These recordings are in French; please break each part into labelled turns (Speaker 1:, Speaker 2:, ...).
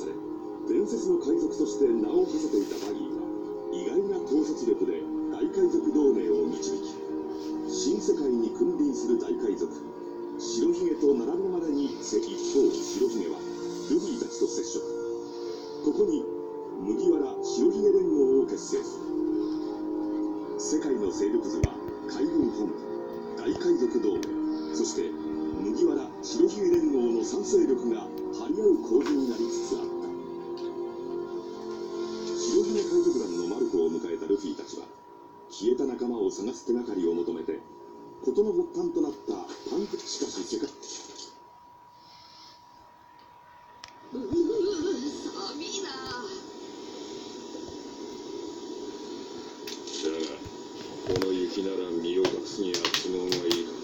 Speaker 1: され伝説の海賊として名を馳せていたバギーは意外な統率力で大海賊同盟を導き新世界に君臨する大海賊白ひげと並ぶまでに一方白ひげはルフィたちと接触。ここに麦わら白ひげ連合を結成する。世界の勢力図は海軍本部大海賊同盟そして麦わら白ひげ連合の3勢力が張り合う構図になりつつあっフィたちは消えた仲間を探す手がかりを求めて事の発端となったパンクしかし世界
Speaker 2: うう寒いな
Speaker 3: だがこの雪なら身を隠すには都合がいいか。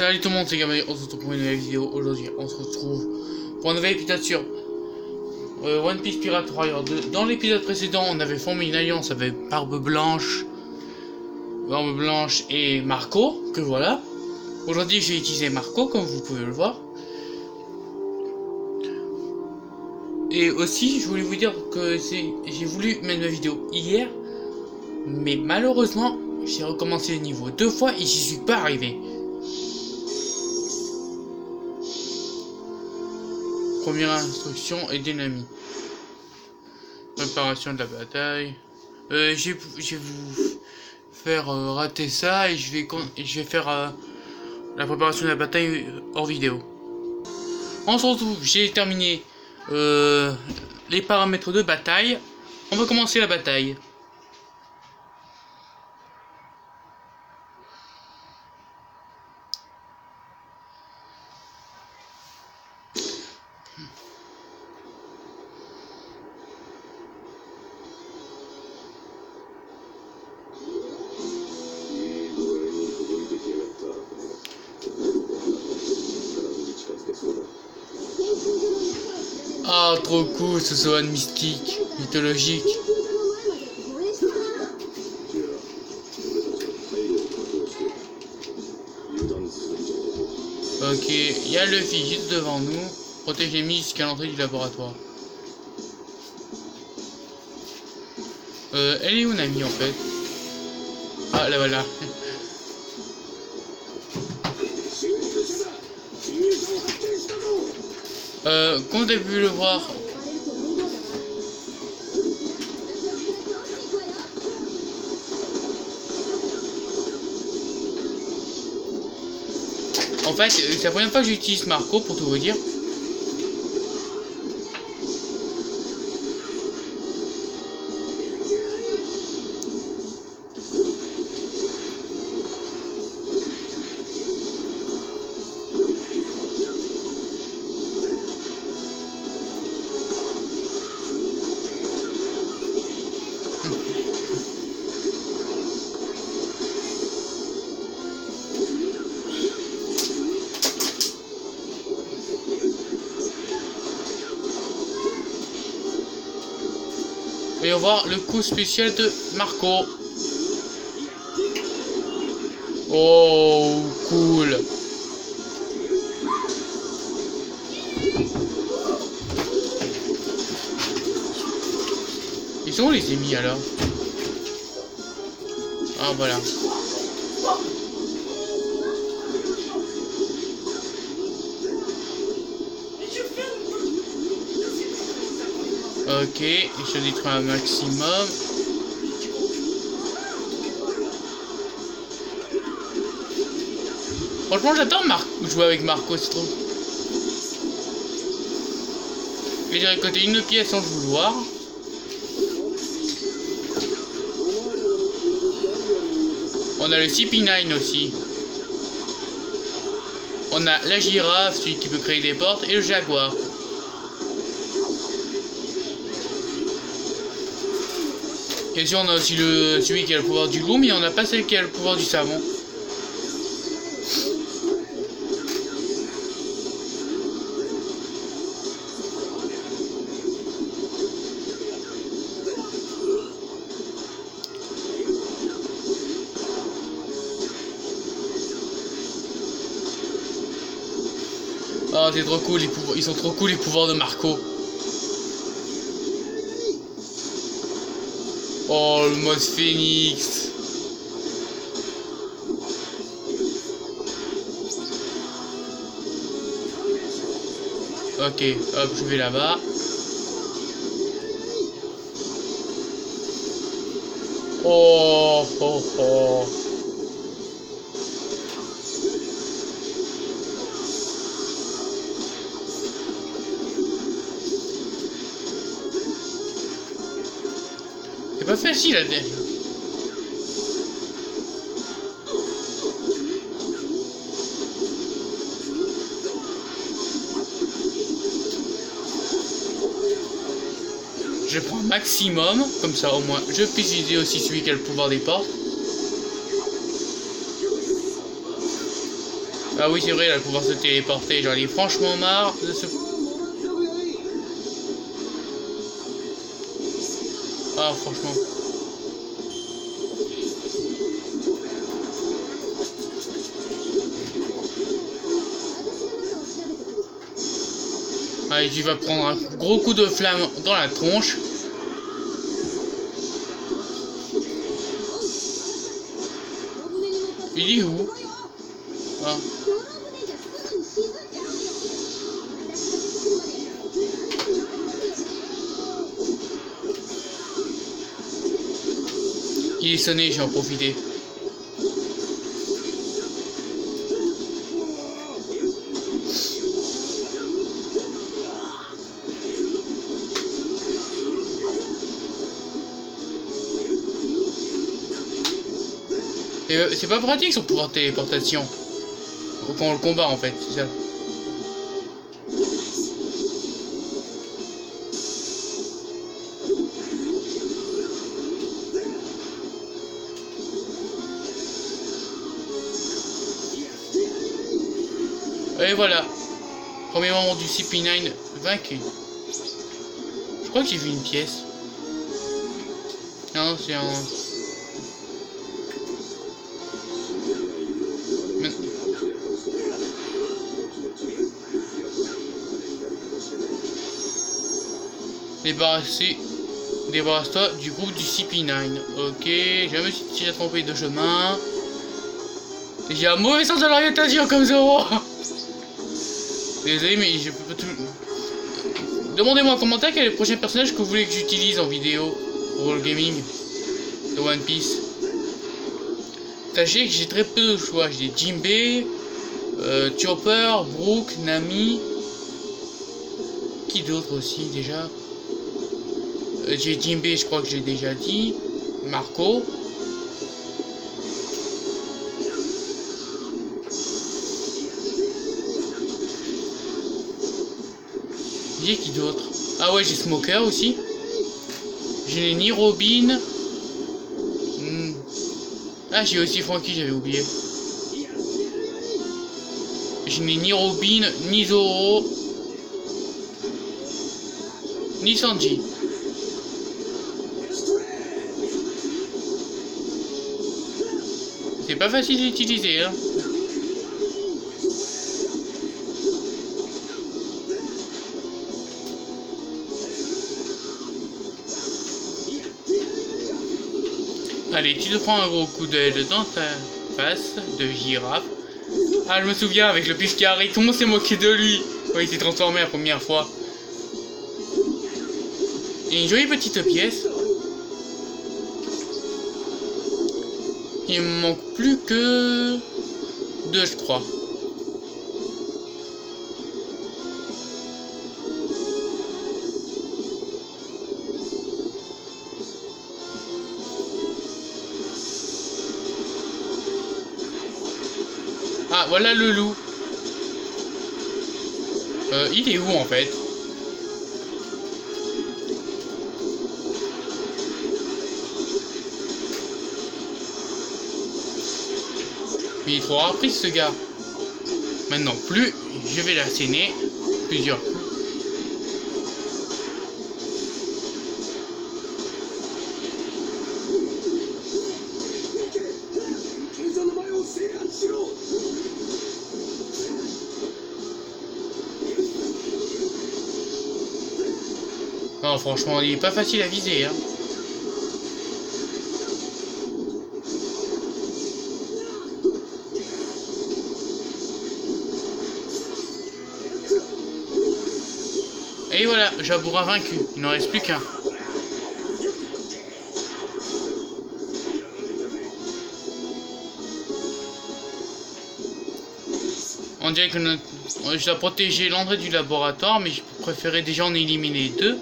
Speaker 4: Salut tout le monde, c'est Gabriel, on se retrouve pour une nouvelle vidéo. Aujourd'hui, on se retrouve pour un nouvel épisode sur euh, One Piece Pirate Warrior 2. Dans l'épisode précédent, on avait formé une alliance avec Barbe Blanche, Barbe Blanche et Marco, que voilà. Aujourd'hui, j'ai utilisé Marco, comme vous pouvez le voir. Et aussi, je voulais vous dire que j'ai voulu mettre ma vidéo hier, mais malheureusement, j'ai recommencé le niveau deux fois et j'y suis pas arrivé. Première instruction et dynamique. Préparation de la bataille. Euh, je vais vous faire euh, rater ça et je vais, faire euh, la préparation de la bataille hors vidéo. On se retrouve, j'ai terminé les paramètres de bataille. On va commencer la bataille. ce Zohan mystique, mythologique. Ok, il y a Luffy juste devant nous. Protégez Misk à l'entrée du laboratoire. Euh, elle est où Nami en fait? Ah là voilà. euh, comme vous avez pu le voir fait, c'est la première fois que j'utilise Marco pour tout vous dire. Voir le coup spécial de Marco. Oh, cool. Ils sont les ennemis alors? Ah voilà. Ok, je détruis un maximum. Franchement, j'adore Mar jouer avec Marco, c'est trop. Et j'ai récolté une pièce sans vouloir. On a le CP9 aussi. On a la girafe, celui qui peut créer des portes, et le jaguar. Si on a aussi celui qui a le pouvoir du loup, mais on n'a pas celui qui a le pouvoir du savon. Oh, c'est trop cool, les ils sont trop cool les pouvoirs de Marco. Le mode phénix. Ok, hop, je vais là-bas. Oh, oh, oh. Facile à dire. Je prends maximum, comme ça au moins je puisse utiliser aussi celui qui a le pouvoir des portes. Ah oui c'est vrai, il a le pouvoir se téléporter, j'en ai franchement marre de ce... Ah franchement. Allez, tu vas prendre un gros coup de flamme dans la tronche. Il est où? Ah. Il est sonné, j'ai en profité. C'est pas pratique son pouvoir de téléportation. Quand on le combat en fait, c'est ça. Et voilà. Premier membre du CP9 vaincu. Je crois que j'ai vu une pièce. Non, c'est un... Débarrasser... Débarrasse-toi du groupe du CP9. Ok, je me suis trompé de chemin. J'ai un mauvais sens de l'orientation comme Zoro. Désolé, mais je peux pas tout... Demandez-moi en commentaire quel est le prochain personnage que vous voulez que j'utilise en vidéo pour le gaming de One Piece. Sachez que j'ai très peu de choix. J'ai Jinbei, euh, Chopper, Brook, Nami. Qui d'autre aussi déjà? J'ai Jinbei, je crois que j'ai déjà dit. Marco. J'ai qui d'autre? Ah ouais, j'ai Smoker aussi. Je n'ai ni Robin. Hmm. Ah, j'ai aussi Frankie, j'avais oublié. Je n'ai ni Robin, ni Zoro, ni Sanji. Pas facile d'utiliser, hein. Allez, tu te prends un gros coup d'aile dans ta face de girafe. Ah, je me souviens avec le Piscari, tout le monde s'est moqué de lui. Oui, il s'est transformé la première fois. Une jolie petite pièce. Il me manque plus que deux, je crois. Ah, voilà le loup. Euh, il est où en fait? il faut avoir ce gars. Maintenant plus, je vais l'asséner plusieurs coups. Non, ah, franchement, il est pas facile à viser. Hein. Et voilà, Jaboura vaincu. Il n'en reste plus qu'un. On dirait que je dois protéger l'entrée du laboratoire, mais je préférais déjà en éliminer deux.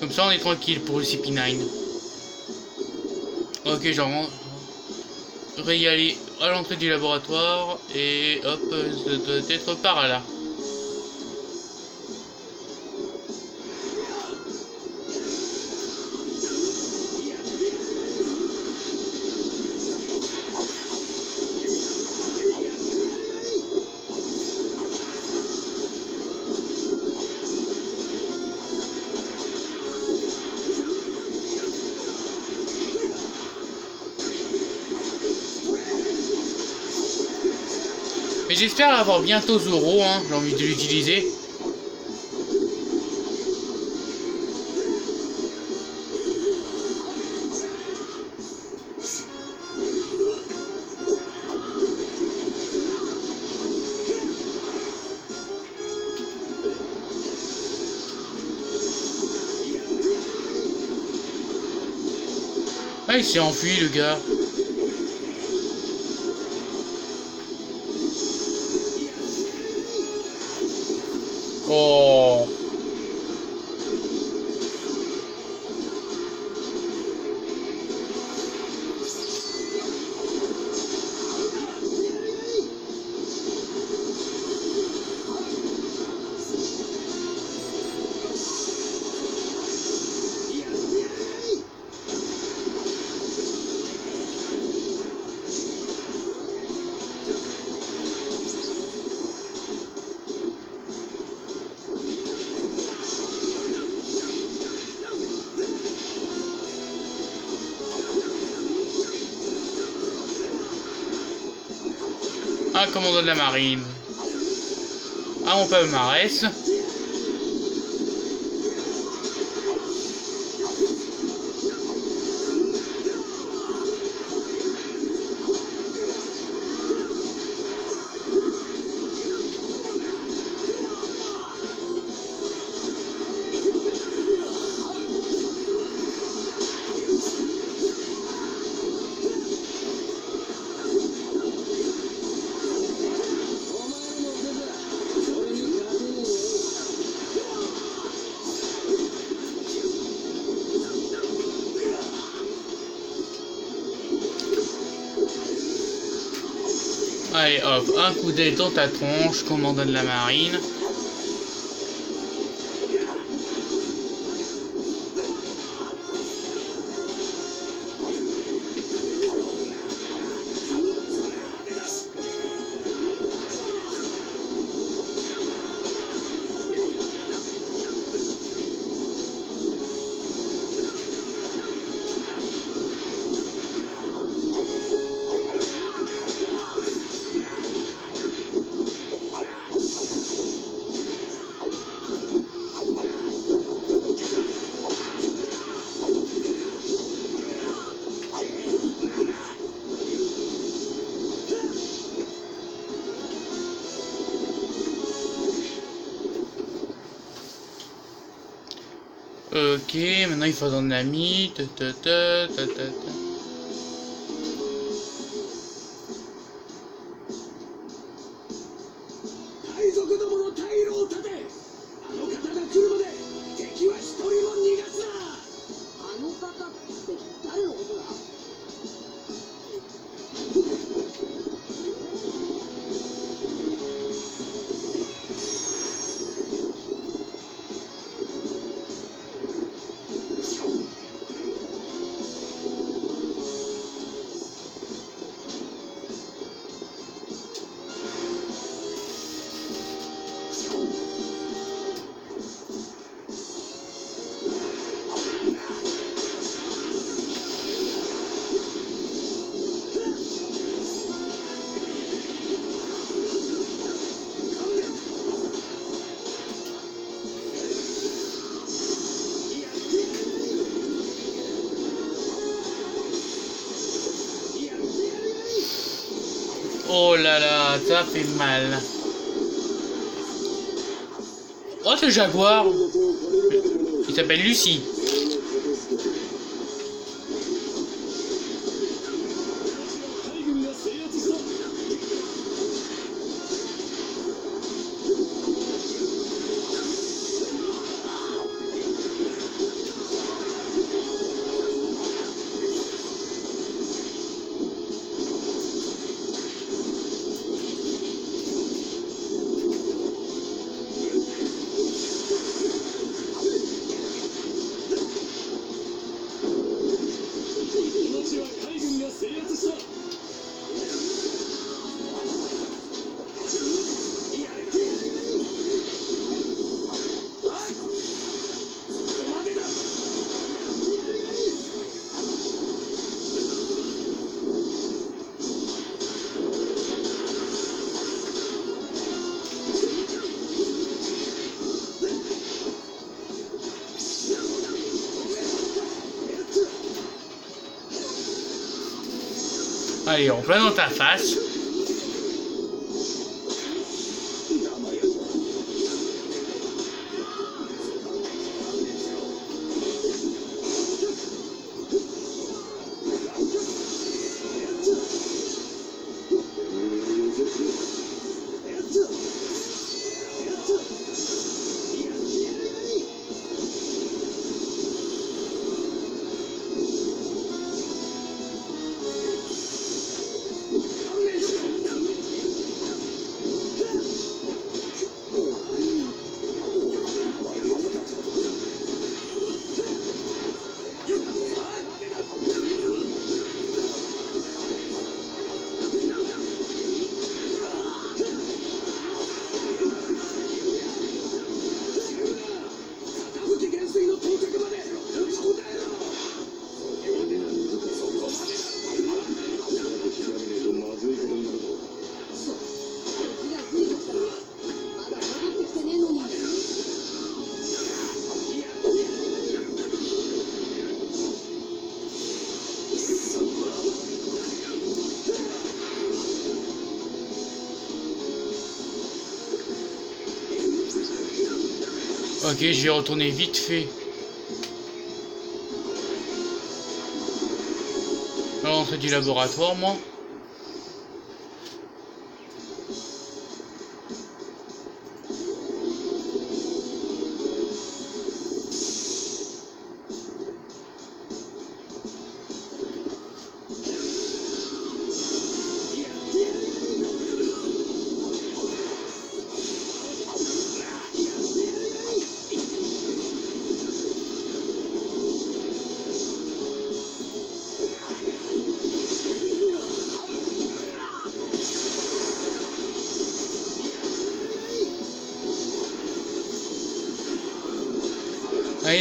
Speaker 4: Comme ça, on est tranquille pour le CP9. Ok, genre, on y aller à l'entrée du laboratoire et hop, ça doit être par là. J'espère avoir bientôt Zoro, hein, j'ai envie de l'utiliser. Ah, il s'est enfui le gars. Un commandant de la marine. Un mon palmarès. Allez hop, un coup d'œil dans ta tronche, commandant de la marine. Ok, maintenant il faut un ami. Oh là là, ça fait mal. Oh, ce jaguar Il s'appelle Lucie. Allez, en plein dans ta face. Ok, je vais retourner vite fait. À l'entrée du laboratoire, moi.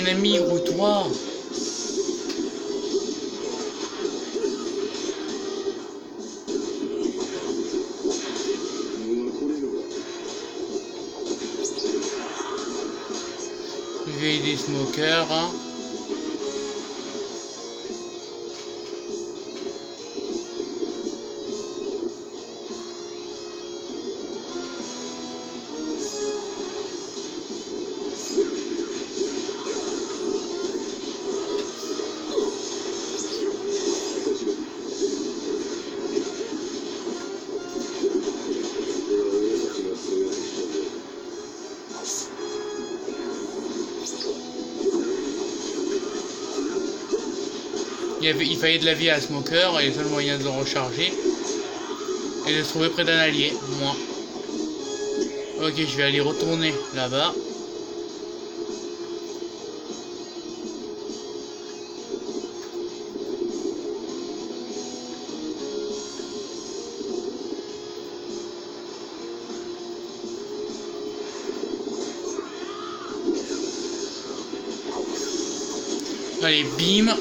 Speaker 4: Un ennemi, roule-toi. Il, fallait de la vie à Smoker et le seul moyen de le recharger est de se trouver près d'un allié, moi. Ok, je vais aller retourner là-bas. Allez, bim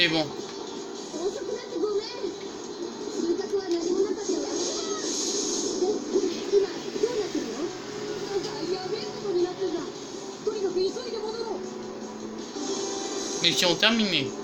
Speaker 4: t'es bon. Mission terminée.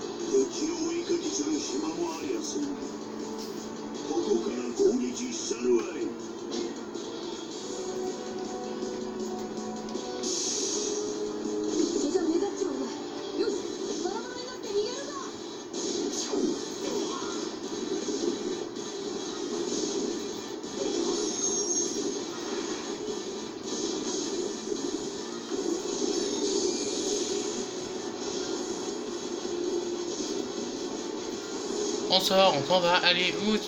Speaker 4: on sort, on s'en va, allez, août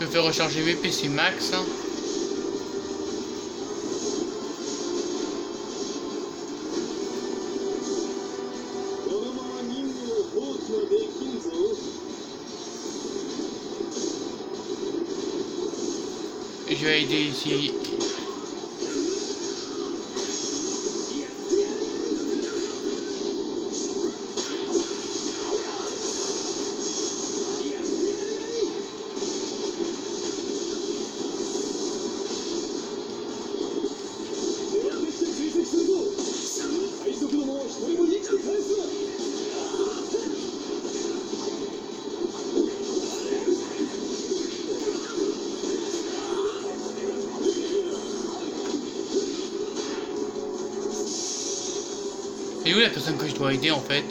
Speaker 4: Je vais recharger VPC max. Hein. Je vais aider ici personne que je dois aider en fait.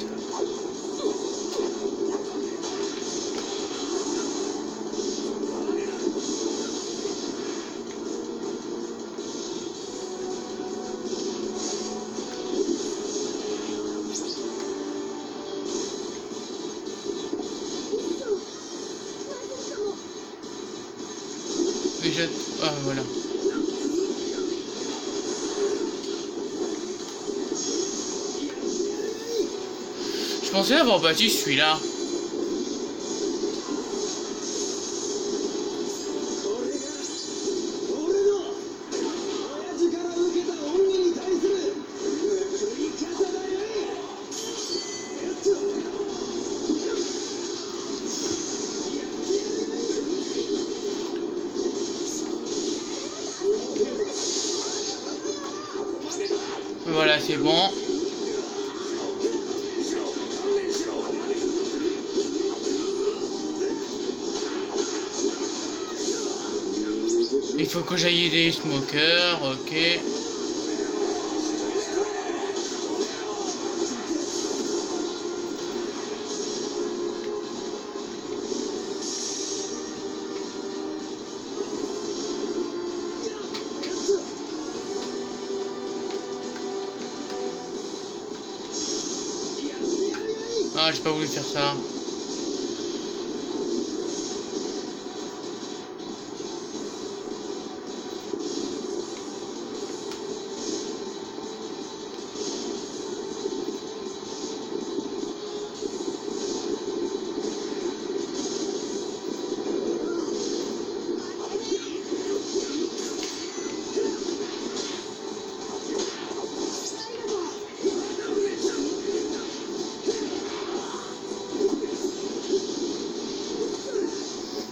Speaker 4: Et je... Ah voilà. pensez avoir bâti celui-là. Il faut que j'aille aider les smokers, ok. Ah, j'ai pas voulu faire ça.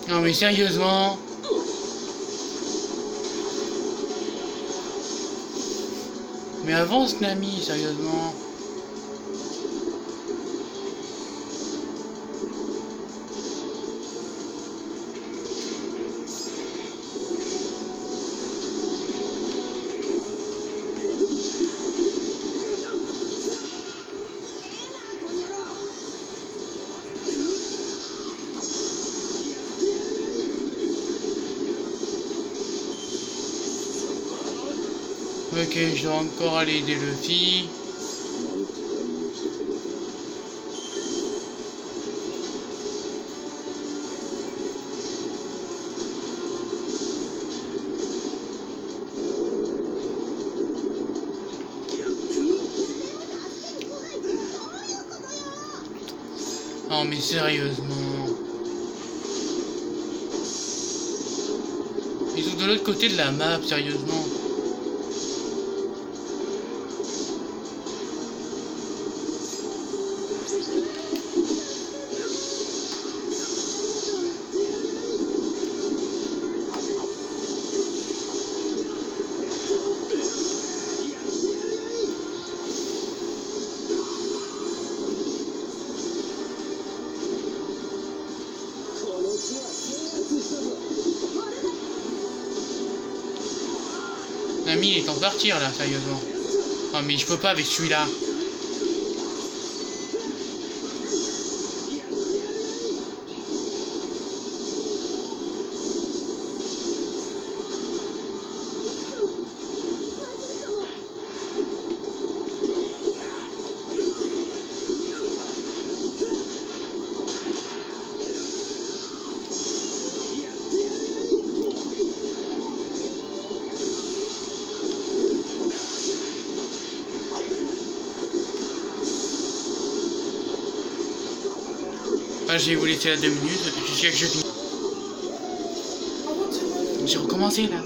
Speaker 4: Non mais sérieusement Mais avance Nami, sérieusement. Je dois encore aller aider Luffy. 'Non mais sérieusement. Ils sont de l'autre côté de la map, sérieusement. Partir là, sérieusement. Non mais je peux pas avec celui-là. J'ai vous laisser là deux minutes jusqu'à que je finis. J'ai recommencé là.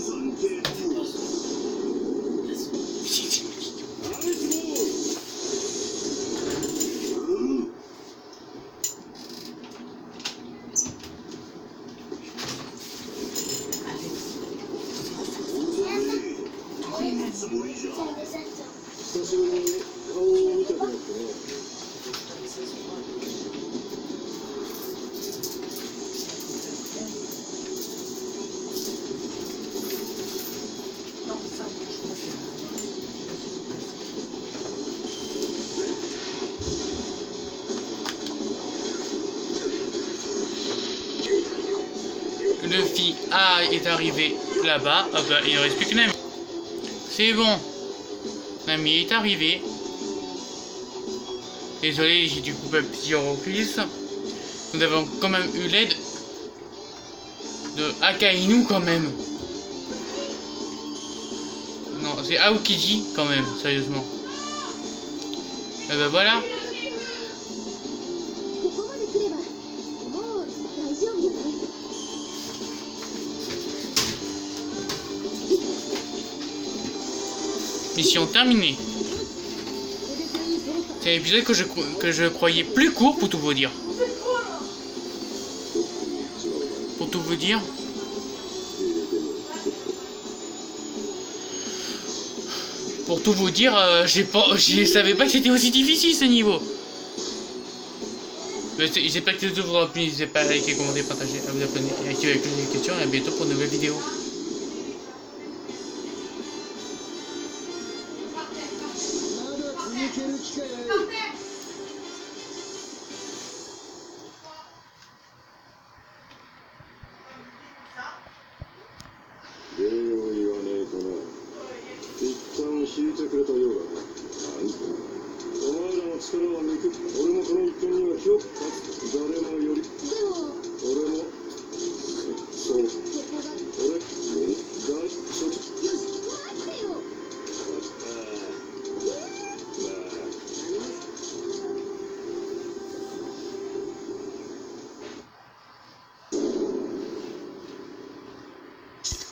Speaker 4: Luffy ah, est arrivé là-bas. Ah bah, il ne reste plus que Nami. C'est bon. Nami est arrivé. Désolé, j'ai dû couper plusieurs reprises. Nous avons quand même eu l'aide de Akainu quand même. Non, c'est Aokiji quand même, sérieusement. Et bah voilà. Mission terminée. C'est un épisode que je, que je croyais plus court pour tout vous dire. Pour tout vous dire. Pour tout vous dire, euh, j'ai pas, je savais pas que c'était aussi difficile ce niveau. J'espère que vous aura plu. N'hésitez pas à liker, commenter, partager, à vous abonner et activer la questions. Et à bientôt pour de nouvelles vidéos.
Speaker 2: Cheers.